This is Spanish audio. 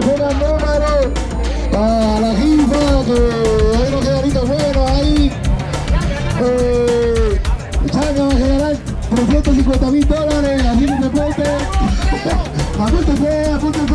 se números para la jifa, que hay unos regalitos buenos ahí. Eh, Changa va a generar 350 mil dólares, así que se puede. Apúntense, apúntense.